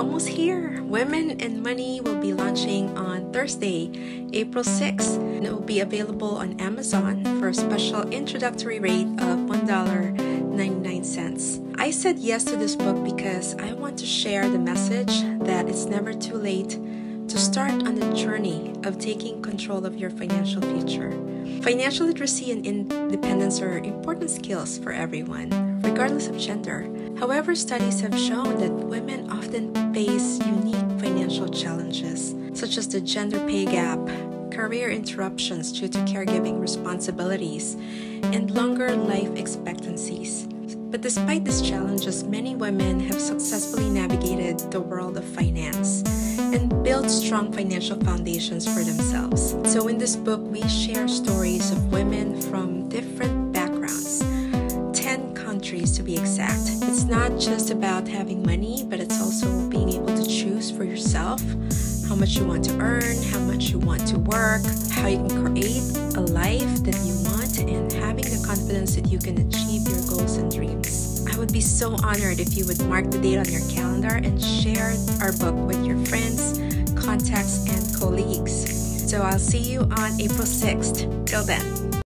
almost here. Women and Money will be launching on Thursday, April 6th, and it will be available on Amazon for a special introductory rate of $1.99. I said yes to this book because I want to share the message that it's never too late to start on the journey of taking control of your financial future. Financial literacy and independence are important skills for everyone, regardless of gender. However, studies have shown that women often face unique financial challenges, such as the gender pay gap, career interruptions due to caregiving responsibilities, and longer life expectancies. But despite these challenges, many women have successfully navigated the world of finance and built strong financial foundations for themselves. So, in this book, we share stories of women from different backgrounds, 10 countries to be exact. Not just about having money, but it's also being able to choose for yourself how much you want to earn, how much you want to work, how you can create a life that you want, and having the confidence that you can achieve your goals and dreams. I would be so honored if you would mark the date on your calendar and share our book with your friends, contacts, and colleagues. So I'll see you on April 6th. Till then.